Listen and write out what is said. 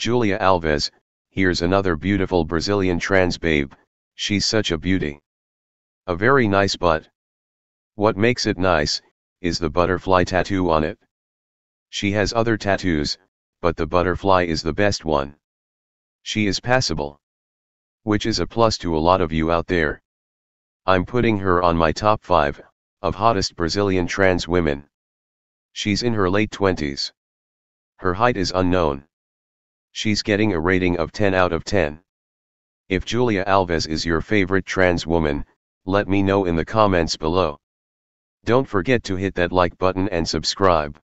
Julia Alves, here's another beautiful Brazilian trans babe, she's such a beauty. A very nice butt. What makes it nice, is the butterfly tattoo on it. She has other tattoos, but the butterfly is the best one. She is passable. Which is a plus to a lot of you out there. I'm putting her on my top 5 of hottest Brazilian trans women. She's in her late 20s. Her height is unknown. She's getting a rating of 10 out of 10. If Julia Alves is your favorite trans woman, let me know in the comments below. Don't forget to hit that like button and subscribe.